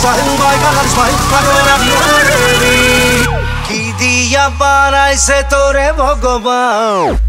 তোর by colour কি দিয়া পারাইছে তোরে ভগবান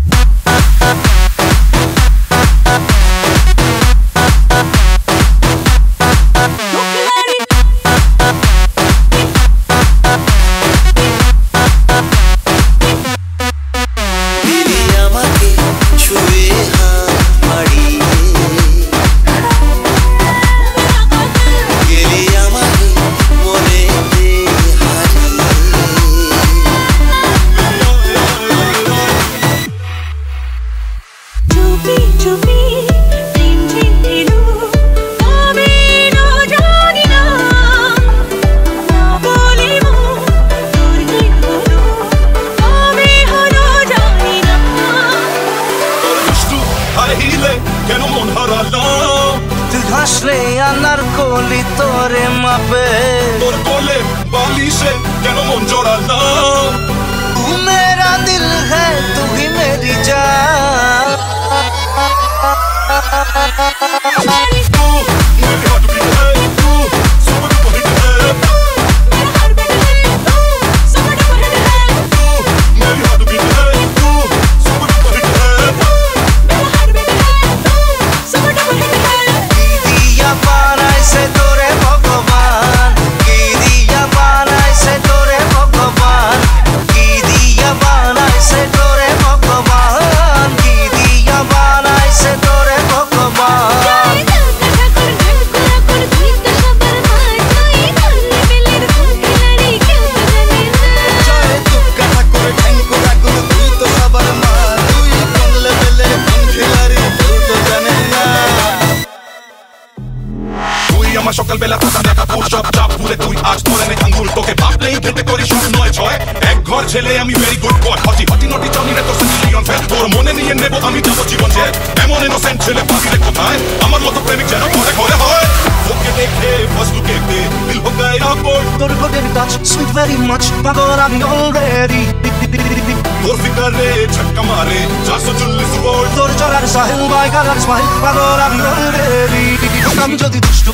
হাসলে আনার কলি তোরে মাপে। তোর কোলে বালিশে কেন মন জোড়া तू আমার সকালবেলা থাকা দেখা তোর সব চাপ ভুলে তুই আজ ধরে নে আঙ্গুল তোকে ভাবলেই খেতে করি সব নয় ছয়। এক ঘর ছেলে আমি ভেরি গুড বয় হটি হটি নটি চনি রে তোর সিলিয়ন ফেল তোর মনে নিয়ে নেব আমি যাব জীবন যে এমন ইনোসেন্ট ছেলে পাবি রে কোথায়? আমার মতো প্রেমিক যেন ঘরে ঘরে হয়। ওকে দেখে ফসলু কেতে দিল হো গায়া তোর গোটের টাচ সুইট ভেরি মাচ পাগল আমি অলরেডি তোর ফিকারে ঝটকা মারে চারশো চল্লিশ ভোল্ট তোর চলার সাহেল বাই কালার স্মাইল পাগল আমি অলরেডি হতাম যদি দুষ্ট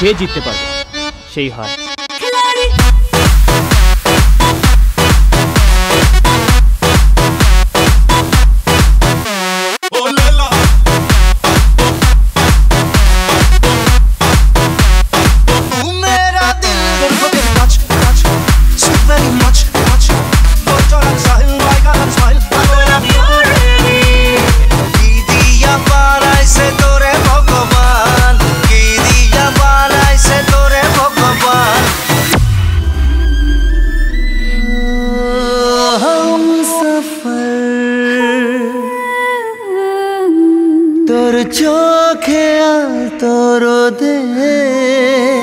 যে জিততে পারবে সেই হয় চোখে আল তোর দে নীলাম কে